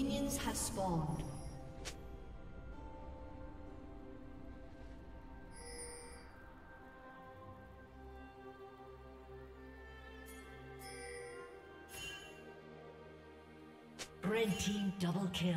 Minions have spawned. Red team double kill.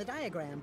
The diagram.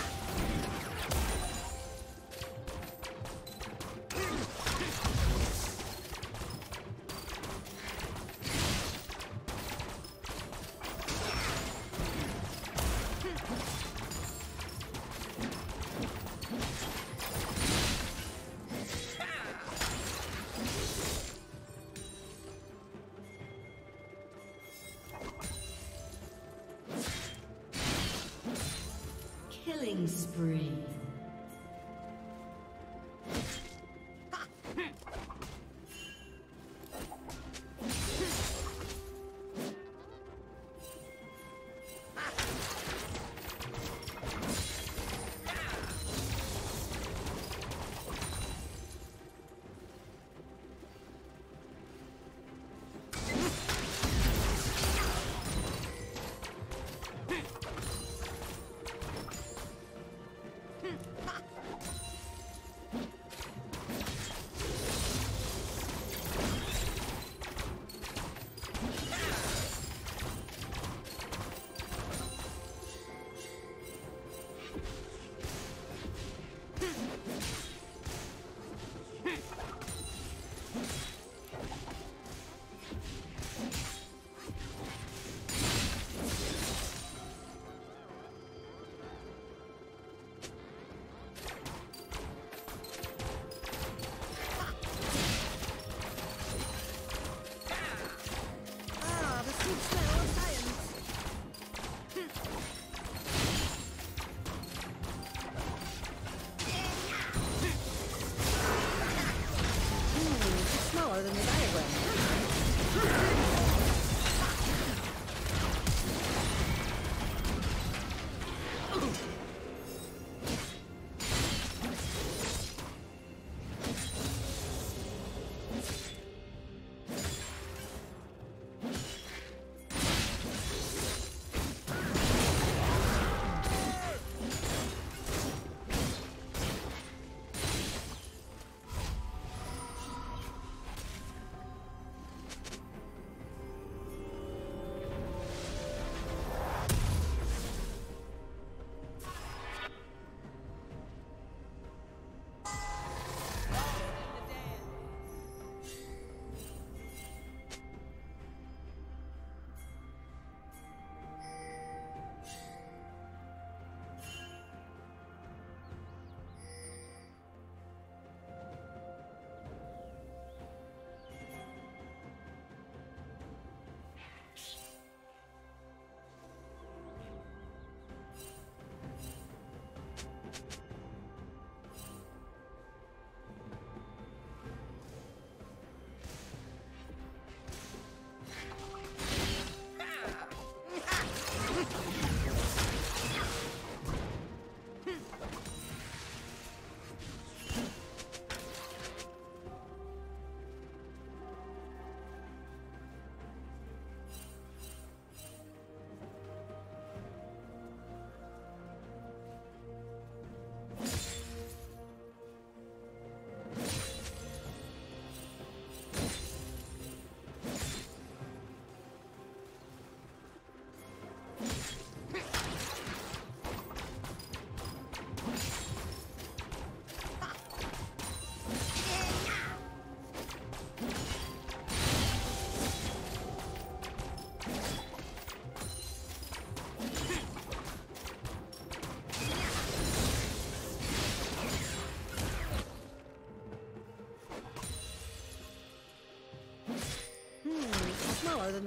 spree.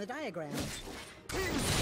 the diagram.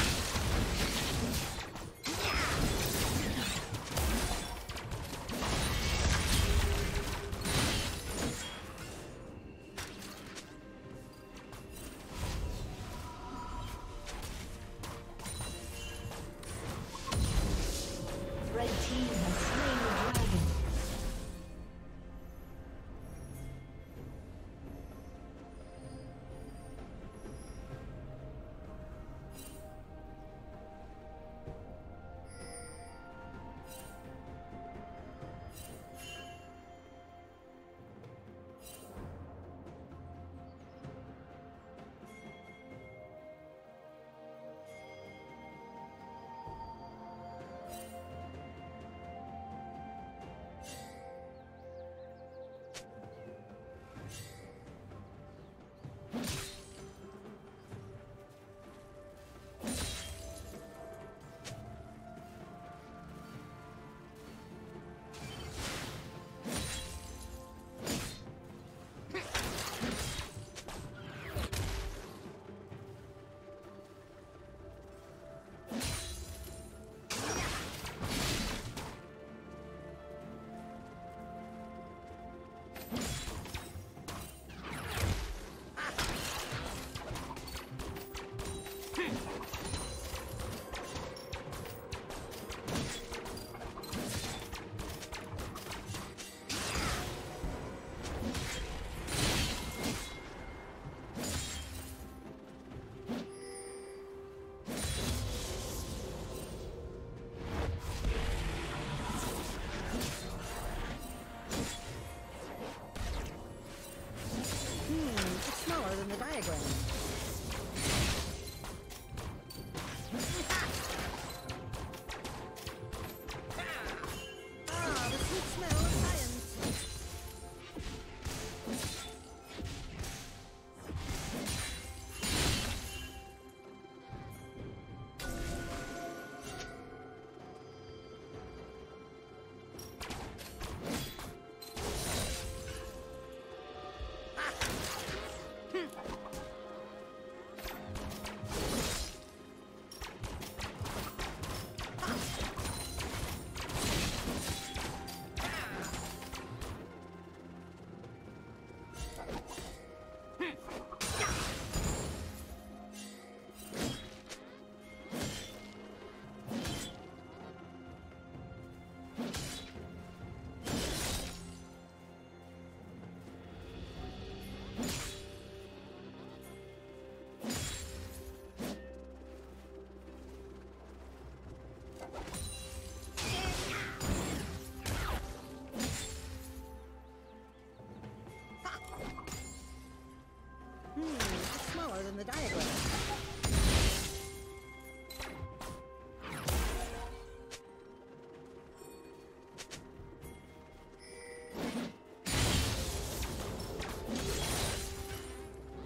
in the diagram.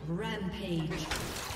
Rampage.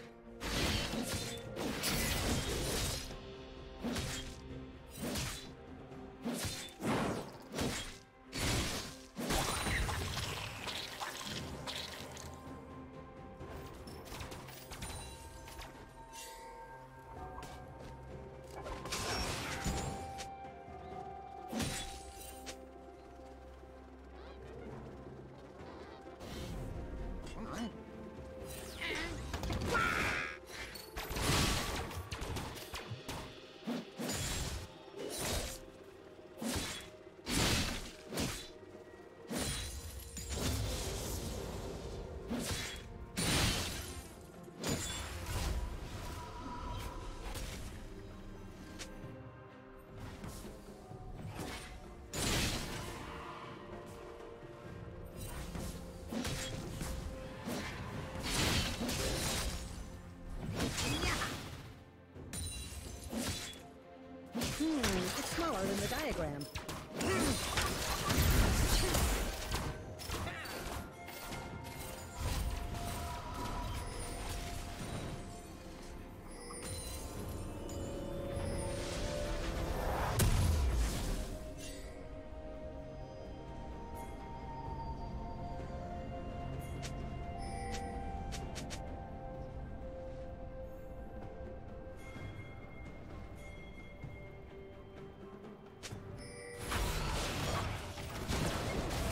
diagram.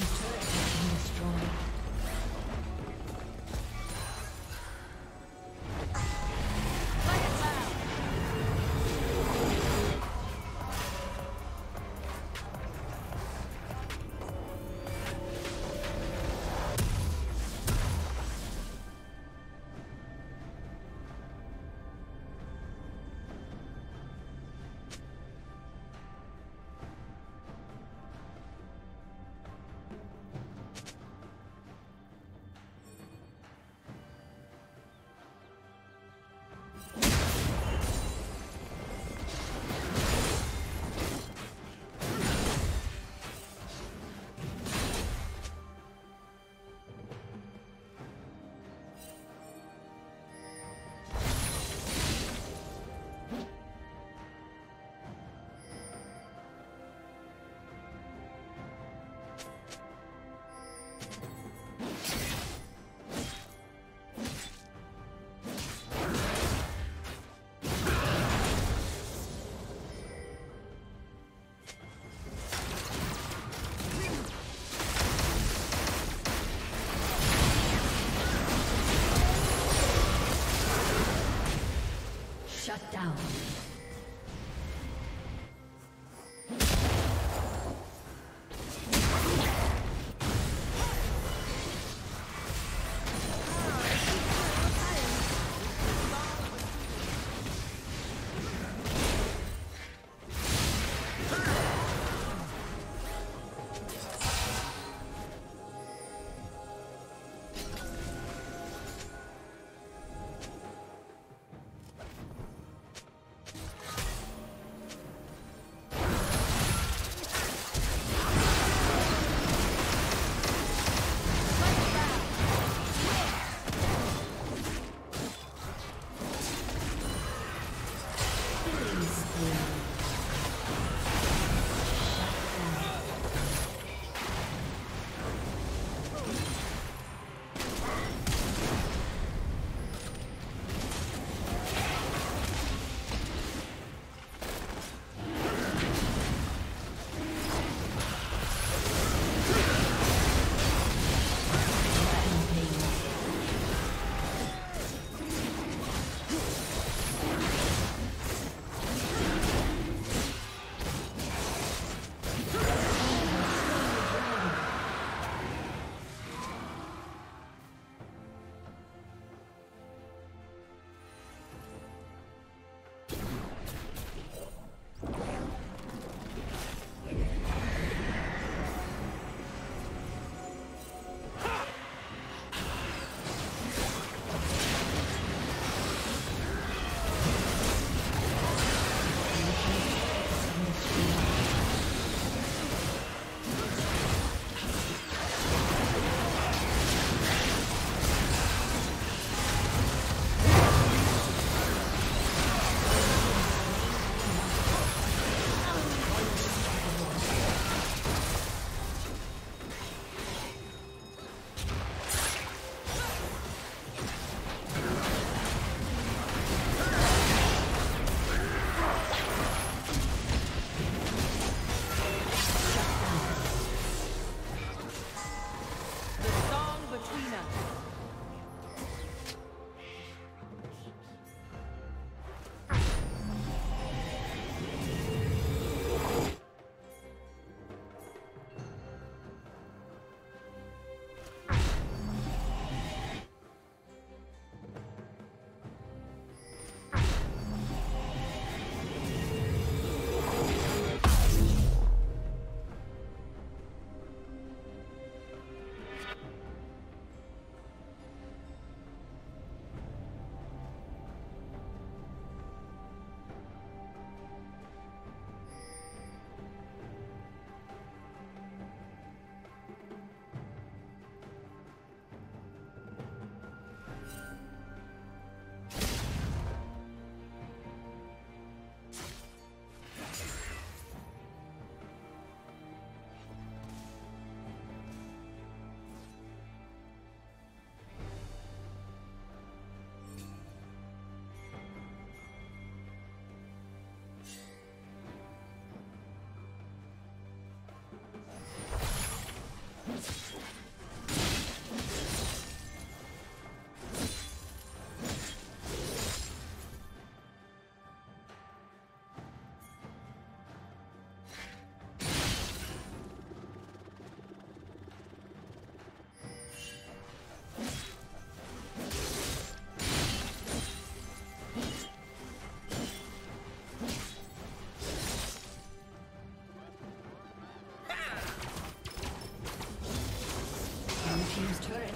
team's turret.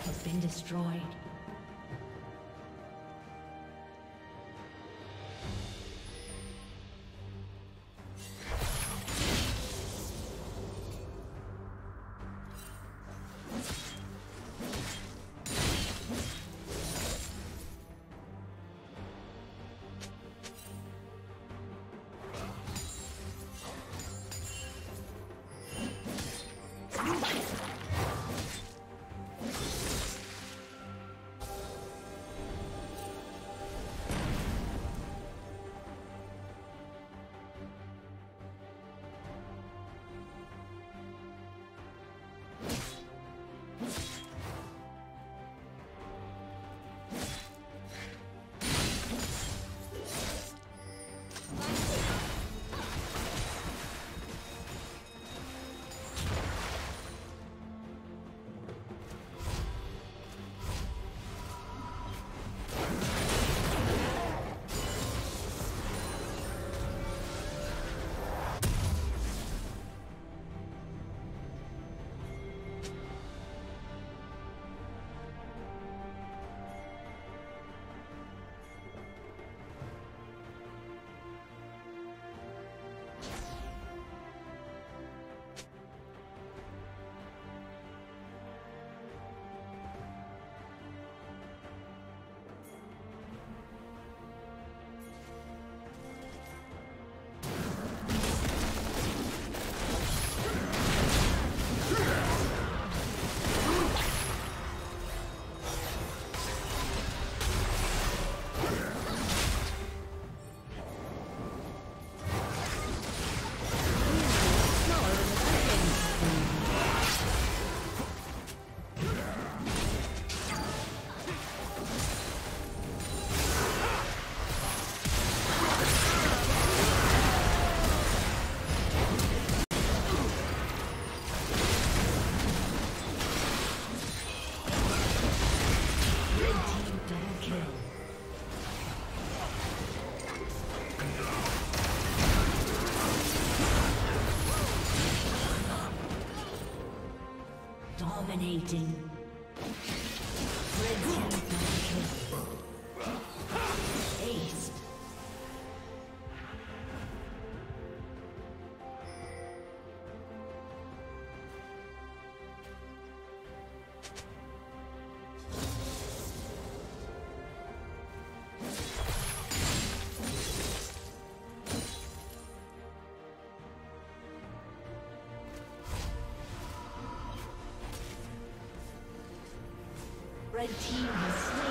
Has been destroyed. Dominating. Red team has slain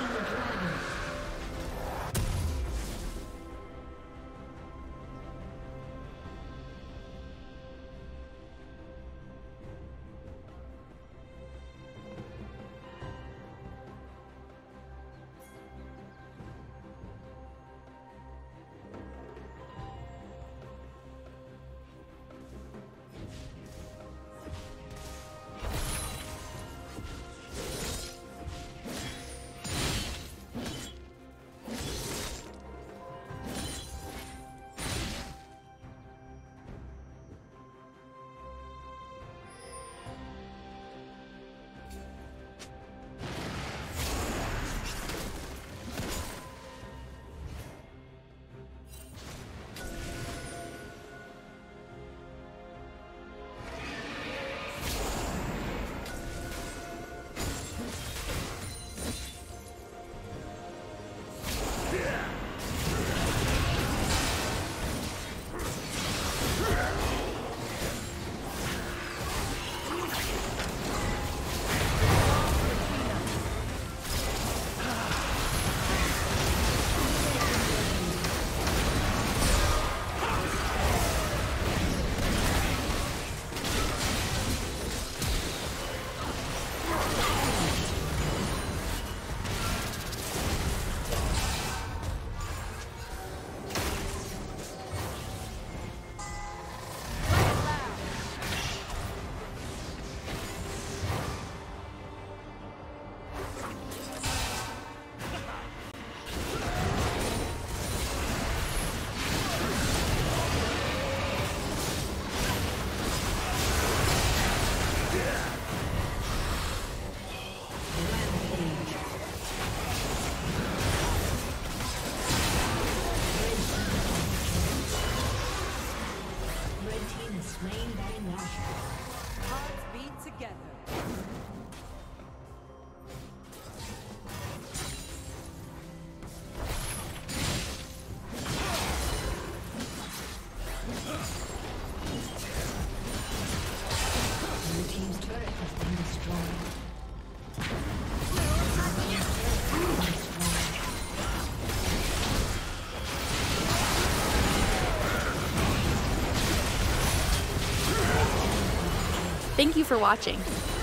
you for watching.